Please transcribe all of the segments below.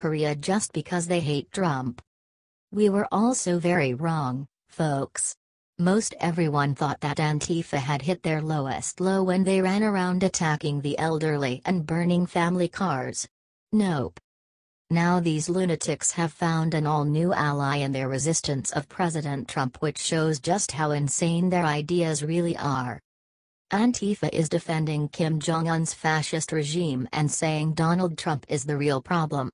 Korea just because they hate Trump. We were also very wrong, folks. Most everyone thought that Antifa had hit their lowest low when they ran around attacking the elderly and burning family cars. Nope. Now these lunatics have found an all-new ally in their resistance of President Trump which shows just how insane their ideas really are. Antifa is defending Kim Jong-un's fascist regime and saying Donald Trump is the real problem.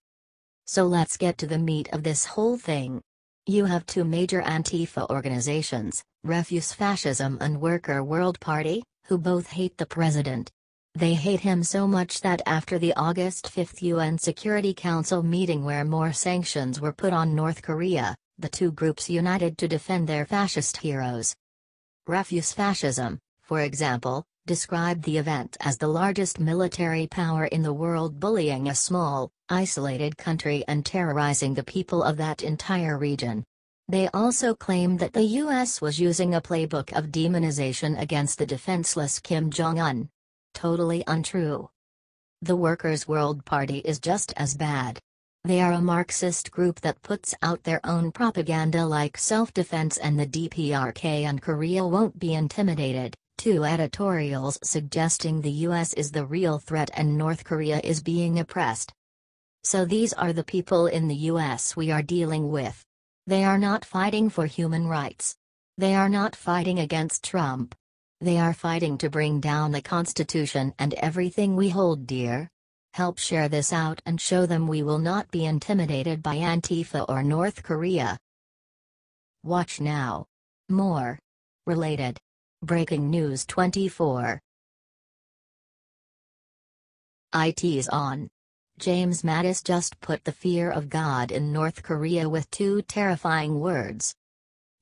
So let's get to the meat of this whole thing. You have two major Antifa organizations, Refuse Fascism and Worker World Party, who both hate the president. They hate him so much that after the August 5 UN Security Council meeting where more sanctions were put on North Korea, the two groups united to defend their fascist heroes. Refuse Fascism, for example, described the event as the largest military power in the world bullying a small, isolated country and terrorizing the people of that entire region. They also claimed that the US was using a playbook of demonization against the defenseless Kim Jong-un. Totally untrue. The Workers' World Party is just as bad. They are a Marxist group that puts out their own propaganda like self-defense and the DPRK and Korea won't be intimidated, two editorials suggesting the US is the real threat and North Korea is being oppressed. So these are the people in the US we are dealing with. They are not fighting for human rights. They are not fighting against Trump. They are fighting to bring down the Constitution and everything we hold dear. Help share this out and show them we will not be intimidated by Antifa or North Korea. Watch now. More. Related. Breaking News 24. IT's on. James Mattis just put the fear of God in North Korea with two terrifying words.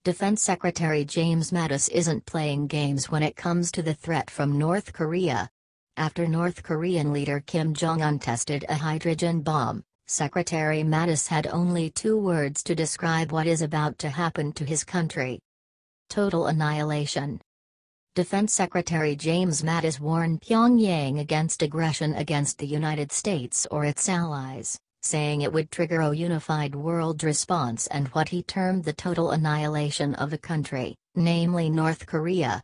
Defense Secretary James Mattis isn't playing games when it comes to the threat from North Korea. After North Korean leader Kim Jong-un tested a hydrogen bomb, Secretary Mattis had only two words to describe what is about to happen to his country. Total annihilation. Defense Secretary James Mattis warned Pyongyang against aggression against the United States or its allies saying it would trigger a unified world response and what he termed the total annihilation of a country, namely North Korea.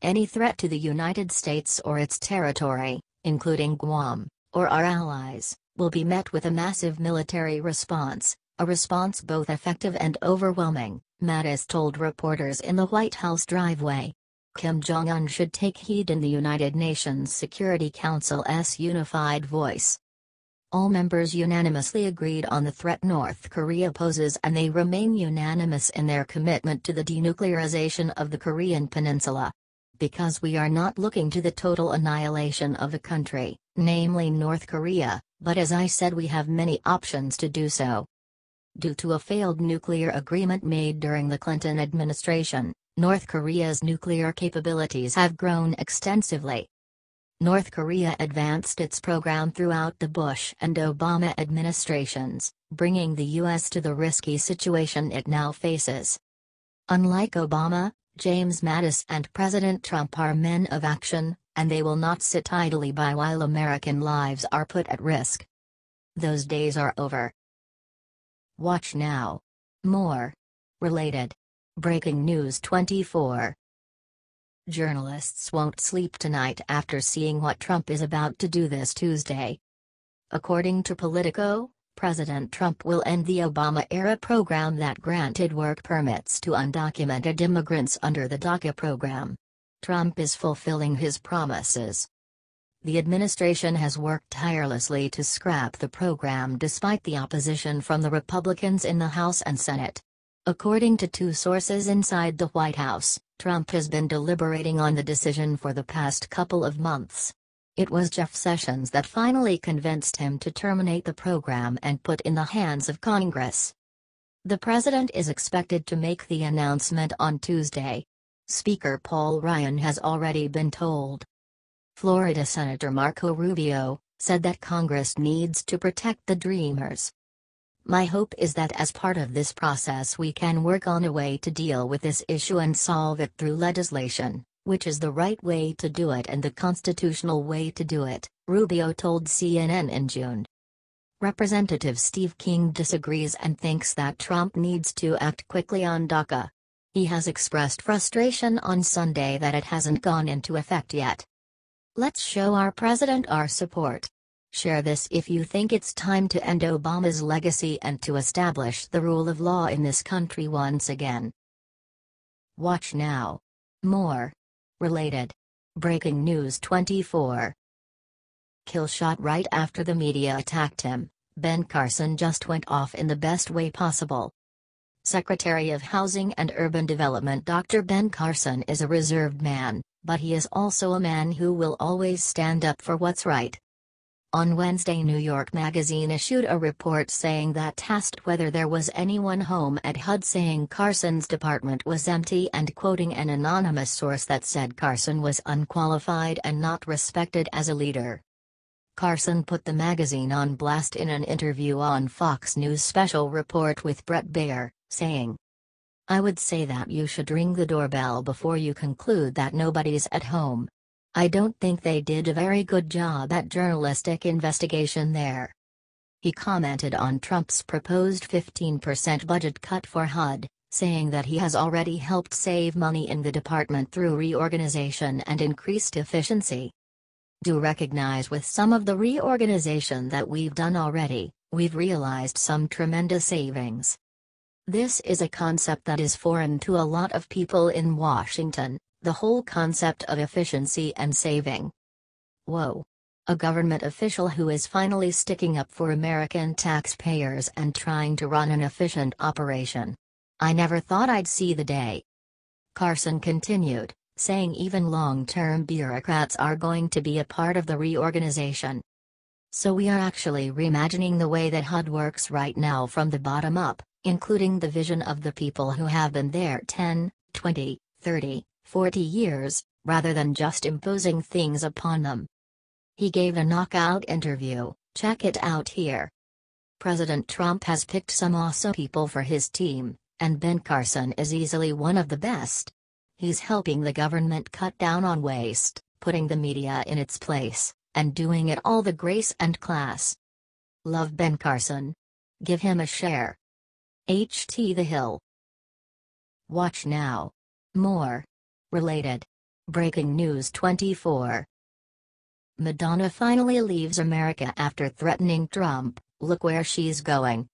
Any threat to the United States or its territory, including Guam, or our allies, will be met with a massive military response, a response both effective and overwhelming, Mattis told reporters in the White House driveway. Kim Jong un should take heed in the United Nations Security Council's unified voice. All members unanimously agreed on the threat North Korea poses and they remain unanimous in their commitment to the denuclearization of the Korean peninsula. Because we are not looking to the total annihilation of a country, namely North Korea, but as I said we have many options to do so. Due to a failed nuclear agreement made during the Clinton administration, North Korea's nuclear capabilities have grown extensively, North Korea advanced its program throughout the Bush and Obama administrations, bringing the U.S. to the risky situation it now faces. Unlike Obama, James Mattis and President Trump are men of action, and they will not sit idly by while American lives are put at risk. Those days are over. Watch now. More. Related. Breaking News 24 Journalists won't sleep tonight after seeing what Trump is about to do this Tuesday. According to Politico, President Trump will end the Obama era program that granted work permits to undocumented immigrants under the DACA program. Trump is fulfilling his promises. The administration has worked tirelessly to scrap the program despite the opposition from the Republicans in the House and Senate. According to two sources inside the White House, Trump has been deliberating on the decision for the past couple of months. It was Jeff Sessions that finally convinced him to terminate the program and put in the hands of Congress. The president is expected to make the announcement on Tuesday. Speaker Paul Ryan has already been told. Florida Senator Marco Rubio said that Congress needs to protect the Dreamers. My hope is that as part of this process we can work on a way to deal with this issue and solve it through legislation, which is the right way to do it and the constitutional way to do it, Rubio told CNN in June. Representative Steve King disagrees and thinks that Trump needs to act quickly on DACA. He has expressed frustration on Sunday that it hasn't gone into effect yet. Let's show our president our support. Share this if you think it's time to end Obama's legacy and to establish the rule of law in this country once again. Watch now. More. Related. Breaking News 24 kill shot right after the media attacked him, Ben Carson just went off in the best way possible. Secretary of Housing and Urban Development Dr. Ben Carson is a reserved man, but he is also a man who will always stand up for what's right. On Wednesday New York Magazine issued a report saying that asked whether there was anyone home at HUD saying Carson's department was empty and quoting an anonymous source that said Carson was unqualified and not respected as a leader. Carson put the magazine on blast in an interview on Fox News Special Report with Bret Baier, saying, I would say that you should ring the doorbell before you conclude that nobody's at home. I don't think they did a very good job at journalistic investigation there. He commented on Trump's proposed 15% budget cut for HUD, saying that he has already helped save money in the department through reorganization and increased efficiency do recognize with some of the reorganization that we've done already, we've realized some tremendous savings. This is a concept that is foreign to a lot of people in Washington, the whole concept of efficiency and saving. Whoa. A government official who is finally sticking up for American taxpayers and trying to run an efficient operation. I never thought I'd see the day. Carson continued saying even long-term bureaucrats are going to be a part of the reorganization. So we are actually reimagining the way that HUD works right now from the bottom up, including the vision of the people who have been there 10, 20, 30, 40 years, rather than just imposing things upon them. He gave a knockout interview, check it out here. President Trump has picked some awesome people for his team, and Ben Carson is easily one of the best. He's helping the government cut down on waste, putting the media in its place, and doing it all the grace and class. Love Ben Carson. Give him a share. HT The Hill. Watch now. More. Related. Breaking News 24. Madonna finally leaves America after threatening Trump, look where she's going.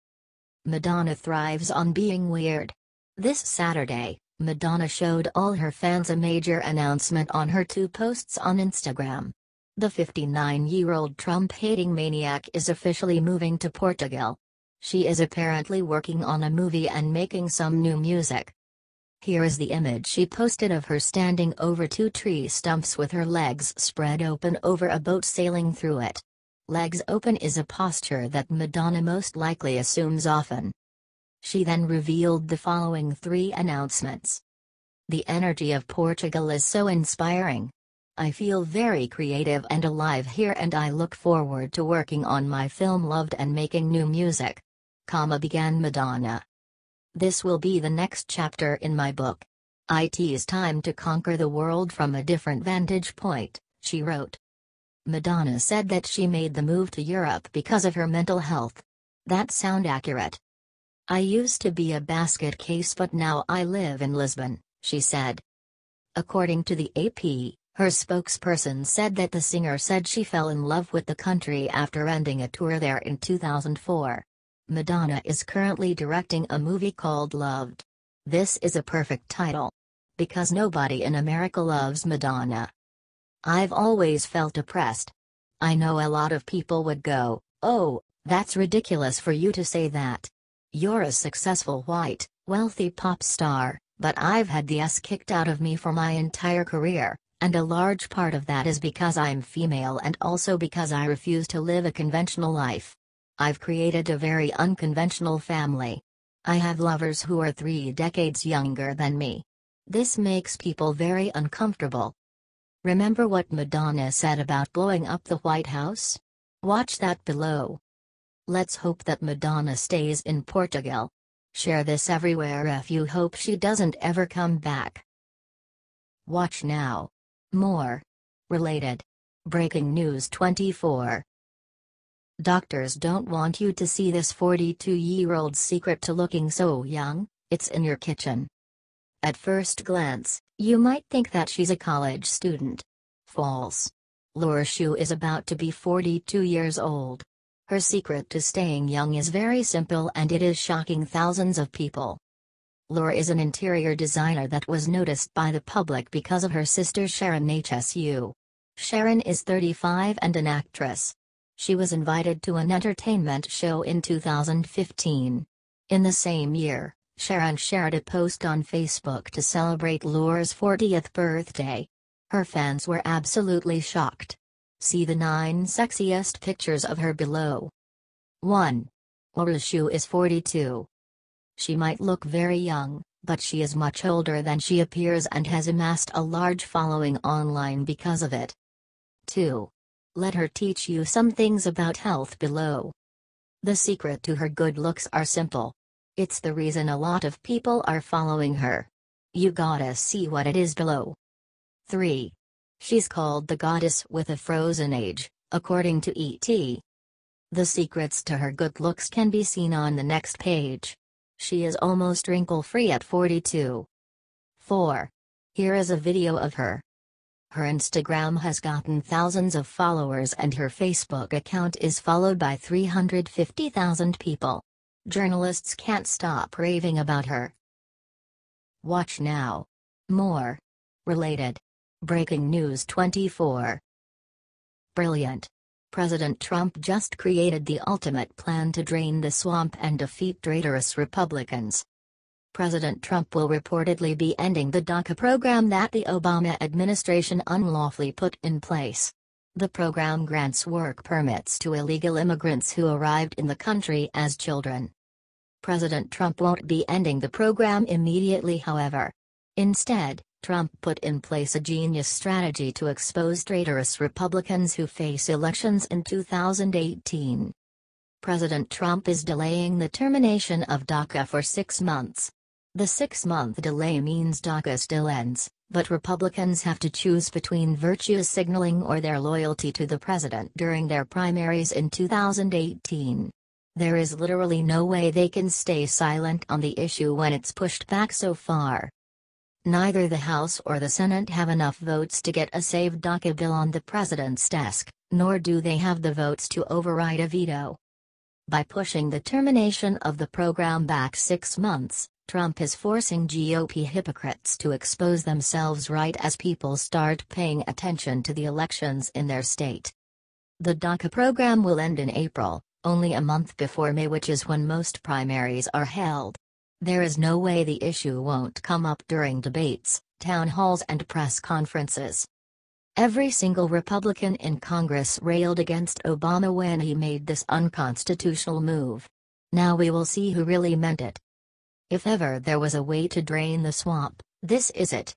Madonna thrives on being weird. This Saturday, Madonna showed all her fans a major announcement on her two posts on Instagram. The 59-year-old Trump-hating maniac is officially moving to Portugal. She is apparently working on a movie and making some new music. Here is the image she posted of her standing over two tree stumps with her legs spread open over a boat sailing through it. Legs open is a posture that Madonna most likely assumes often. She then revealed the following three announcements. The energy of Portugal is so inspiring. I feel very creative and alive here and I look forward to working on my film Loved and making new music. Comma began Madonna. This will be the next chapter in my book. It's time to conquer the world from a different vantage point, she wrote. Madonna said that she made the move to Europe because of her mental health. That sound accurate? I used to be a basket case but now I live in Lisbon, she said. According to the AP, her spokesperson said that the singer said she fell in love with the country after ending a tour there in 2004. Madonna is currently directing a movie called Loved. This is a perfect title. Because nobody in America loves Madonna. I've always felt oppressed. I know a lot of people would go, oh, that's ridiculous for you to say that. You're a successful white, wealthy pop star, but I've had the S kicked out of me for my entire career, and a large part of that is because I'm female and also because I refuse to live a conventional life. I've created a very unconventional family. I have lovers who are three decades younger than me. This makes people very uncomfortable. Remember what Madonna said about blowing up the White House? Watch that below. Let's hope that Madonna stays in Portugal. Share this everywhere if you hope she doesn't ever come back. Watch now. More. Related. Breaking News 24. Doctors don't want you to see this 42 year old's secret to looking so young, it's in your kitchen. At first glance, you might think that she's a college student. False. Laura Hsu is about to be 42 years old. Her secret to staying young is very simple and it is shocking thousands of people. Laura is an interior designer that was noticed by the public because of her sister Sharon HSU. Sharon is 35 and an actress. She was invited to an entertainment show in 2015. In the same year, Sharon shared a post on Facebook to celebrate Laura's 40th birthday. Her fans were absolutely shocked. See the 9 sexiest pictures of her below. 1. Laura Hsu is 42. She might look very young, but she is much older than she appears and has amassed a large following online because of it. 2. Let her teach you some things about health below. The secret to her good looks are simple. It's the reason a lot of people are following her. You gotta see what it is below. 3. She's called the goddess with a frozen age, according to E.T. The secrets to her good looks can be seen on the next page. She is almost wrinkle-free at 42. 4. Here is a video of her. Her Instagram has gotten thousands of followers and her Facebook account is followed by 350,000 people. Journalists can't stop raving about her. Watch now. More. Related. Breaking News 24. Brilliant. President Trump just created the ultimate plan to drain the swamp and defeat traitorous Republicans. President Trump will reportedly be ending the DACA program that the Obama administration unlawfully put in place. The program grants work permits to illegal immigrants who arrived in the country as children. President Trump won't be ending the program immediately, however. Instead, Trump put in place a genius strategy to expose traitorous Republicans who face elections in 2018. President Trump is delaying the termination of DACA for six months. The six-month delay means DACA still ends, but Republicans have to choose between virtue signaling or their loyalty to the president during their primaries in 2018. There is literally no way they can stay silent on the issue when it's pushed back so far. Neither the House or the Senate have enough votes to get a saved DACA bill on the president's desk, nor do they have the votes to override a veto. By pushing the termination of the program back six months, Trump is forcing GOP hypocrites to expose themselves right as people start paying attention to the elections in their state. The DACA program will end in April, only a month before May, which is when most primaries are held. There is no way the issue won't come up during debates, town halls, and press conferences. Every single Republican in Congress railed against Obama when he made this unconstitutional move. Now we will see who really meant it. If ever there was a way to drain the swamp, this is it.